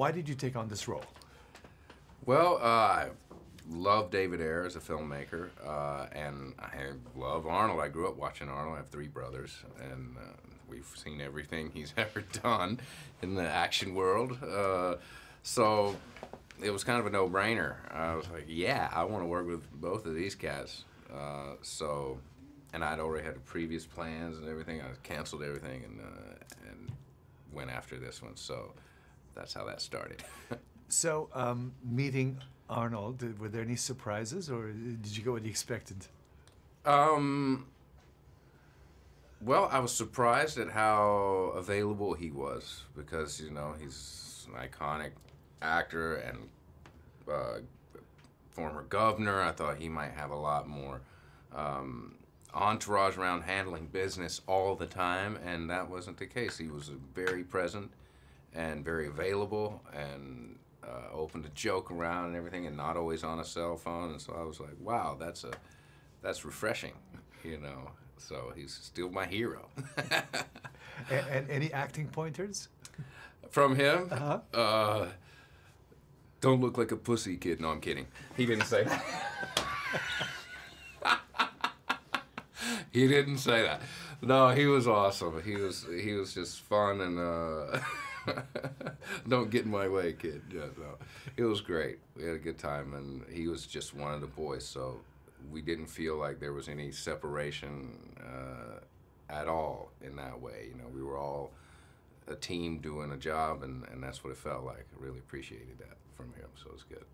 why did you take on this role? Well, uh, I love David Ayer as a filmmaker, uh, and I love Arnold. I grew up watching Arnold. I have three brothers, and uh, we've seen everything he's ever done in the action world. Uh, so it was kind of a no-brainer. I was like, yeah, I want to work with both of these guys. Uh, so, and I'd already had previous plans and everything. I canceled everything and uh, and went after this one. So that's how that started. So, um, meeting Arnold, were there any surprises, or did you go what you expected? Um. Well, I was surprised at how available he was because you know he's an iconic actor and uh, former governor. I thought he might have a lot more um, entourage around handling business all the time, and that wasn't the case. He was very present and very available and uh, open to joke around and everything, and not always on a cell phone. And so I was like, wow, that's a that's refreshing, you know. So he's still my hero. and, and any acting pointers? From him, Uh-huh. uh, don't look like a pussy kid. No, I'm kidding. He didn't say that. he didn't say that. No, he was awesome. He was he was just fun and uh, don't get in my way, kid. Yeah, no, it was great. We had a good time, and he was just one of the boys. So we didn't feel like there was any separation uh, at all in that way. You know, we were all a team doing a job, and, and that's what it felt like. I really appreciated that from him, so it was good.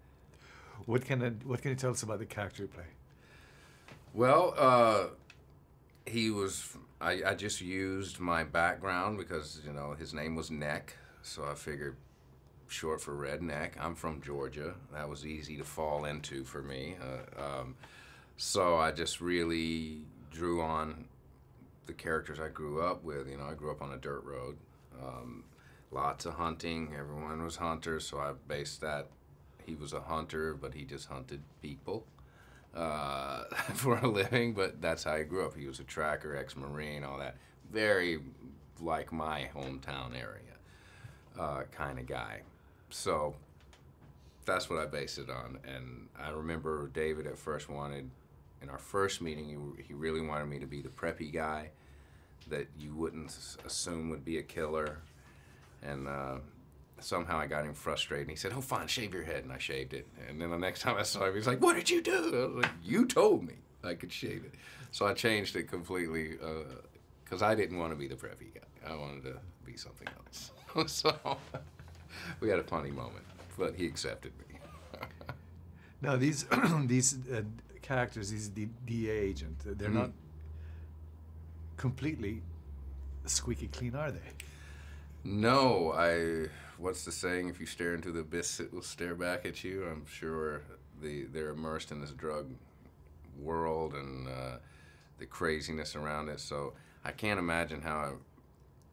What can I, what can you tell us about the character you play? Well, uh, he was. I, I just used my background because you know his name was Neck, so I figured short for redneck. I'm from Georgia. That was easy to fall into for me. Uh, um, so I just really drew on the characters I grew up with. You know, I grew up on a dirt road. Um, lots of hunting. Everyone was hunters, so I based that. He was a hunter, but he just hunted people uh, for a living. But that's how he grew up. He was a tracker, ex-marine, all that. Very like my hometown area uh, kind of guy. So that's what I based it on. And I remember David at first wanted, in our first meeting, he, he really wanted me to be the preppy guy that you wouldn't assume would be a killer. And uh, somehow I got him frustrated. And he said, "Oh, fine, shave your head." And I shaved it. And then the next time I saw him, he's like, "What did you do?" I was like, "You told me I could shave it." So I changed it completely because I didn't want to be the preppy guy. I wanted to be something else. so we had a funny moment, but he accepted me. Now these these uh, characters, these D- DA agent, uh, they're Mhm. not completely squeaky clean, are they? No, I. What's the saying? If you stare into the abyss, it will stare back at you. I'm sure the they're immersed in this drug world and uh, the craziness around it. So I can't imagine how it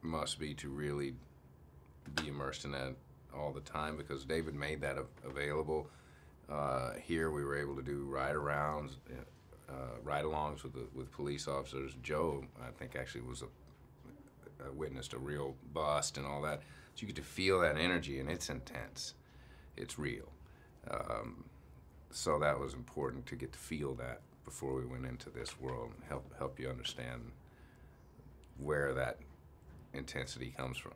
must be to really be immersed in that all the time because David made that available. Uh, here we were able to do ride arounds, uh, ride-alongs with the, with police officers. Joe, I think, actually was a uh, witnessed a real bust and all that. So you get to feel that energy, and it's intense. It's real. Um, so that was important to get to feel that before we went into this world and help help you understand where that intensity comes from.